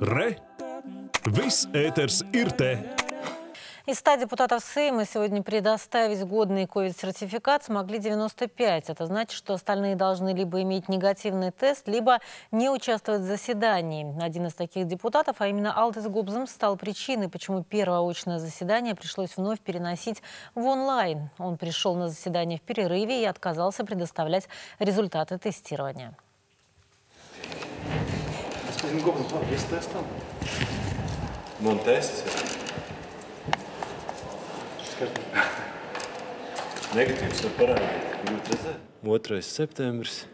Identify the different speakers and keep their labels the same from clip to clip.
Speaker 1: Viss ēters ir te!
Speaker 2: Из 100 депутатов Сейма сегодня предоставить годный ковид-сертификат смогли 95. Это значит, что остальные должны либо иметь негативный тест, либо не участвовать в заседании. Один из таких депутатов, а именно Алтис Губзом, стал причиной, почему первое очное заседание пришлось вновь переносить в онлайн. Он пришел на заседание в перерыве и отказался предоставлять результаты тестирования.
Speaker 3: Господин Гоббс, вам без теста?
Speaker 4: Man tests ir
Speaker 3: Скажите.
Speaker 4: negatīvs, var parādīt. Gribat redzēt? 2. septembris.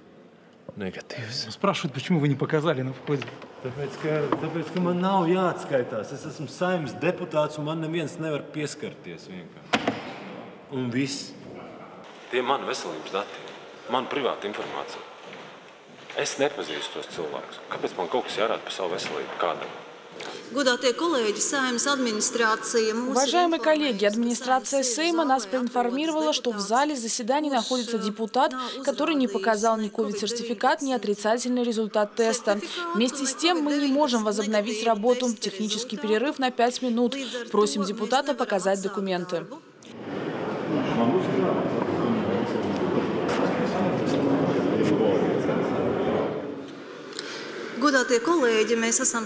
Speaker 4: Negatīvs.
Speaker 3: Спрашивают, почему вы не показали на входе.
Speaker 4: Tāpēc ka, tāpēc, ka man nav jāatskaitās. Es esmu saimnes deputāts un man neviens nevar pieskarties vienkārši. Un viss. Tie ir mani veselības dati, mana privāta informācija. Es nepazīstu tos cilvēkus. Kāpēc man kaut kas jārāda par savu veselību kādam?
Speaker 5: Уважаемые коллеги, администрация Сейма нас проинформировала, что в зале заседаний находится депутат, который не показал ни ковид-сертификат, ни отрицательный результат теста. Вместе с тем мы не можем возобновить работу. Технический перерыв на 5 минут. Просим депутата показать документы.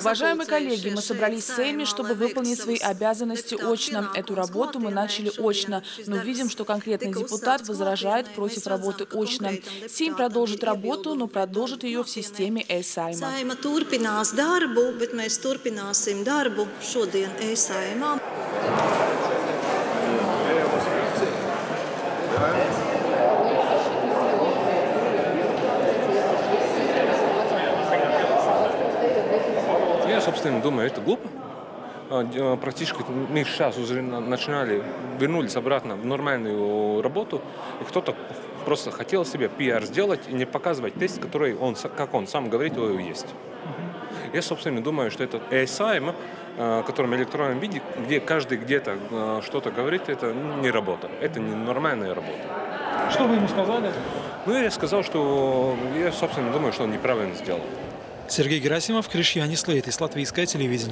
Speaker 5: Уважаемые коллеги, мы собрались Сейме,
Speaker 6: Saeimā,
Speaker 5: чтобы выполнить свои обязанности очно. Эту работу мы начали очно, но видим, что конкретный депутат возражает против работы очно. Сейм продолжит работу, но продолжит ее в системе e-Сайма.
Speaker 7: Я, собственно, думаю, это глупо. А, а, Практически мы сейчас уже на- начинали, вернулись обратно в нормальную работу, и кто-то просто хотел себе пиар сделать и не показывать тест, который он, как он сам говорит, его есть. Я, собственно, думаю, что этот ESIM, э, которым в электронном виде, где каждый где-то что-то говорит, это не работа. Это не нормальная работа.
Speaker 3: Что вы ему сказали?
Speaker 7: Ну, я сказал, что я, собственно, думаю, что он неправильно сделал.
Speaker 8: Сергей Герасимов, Кришьянис Лейт из Латвийское телевидение.